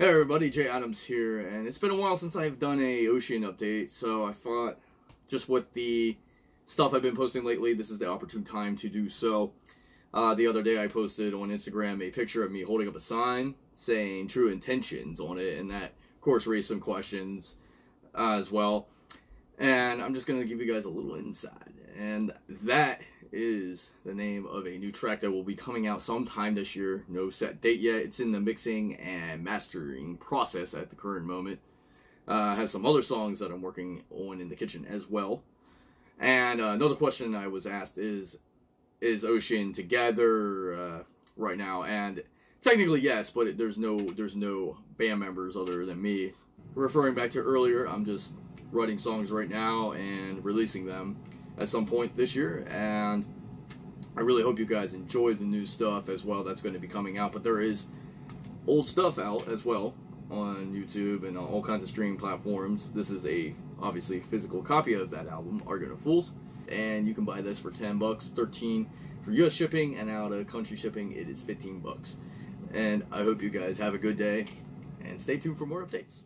Hey everybody, Jay Adams here, and it's been a while since I've done a Oshian update, so I thought, just with the stuff I've been posting lately, this is the opportune time to do so. Uh, the other day I posted on Instagram a picture of me holding up a sign saying True Intentions on it, and that, of course, raised some questions uh, as well. And I'm just going to give you guys a little insight, and that is the name of a new track that will be coming out sometime this year. No set date yet. It's in the mixing and mastering process at the current moment. Uh, I have some other songs that I'm working on in the kitchen as well. And uh, another question I was asked is, is Oshian together uh, right now? And technically yes, but it, there's no there's no band members other than me. Referring back to earlier, I'm just writing songs right now and releasing them at some point this year. And I really hope you guys enjoy the new stuff as well that's going to be coming out. But there is old stuff out as well on YouTube and all kinds of streaming platforms. This is a obviously physical copy of that album, Argument of Fools, and you can buy this for 10 bucks, 13 for US shipping, and out of country shipping it is 15 bucks. And I hope you guys have a good day and stay tuned for more updates.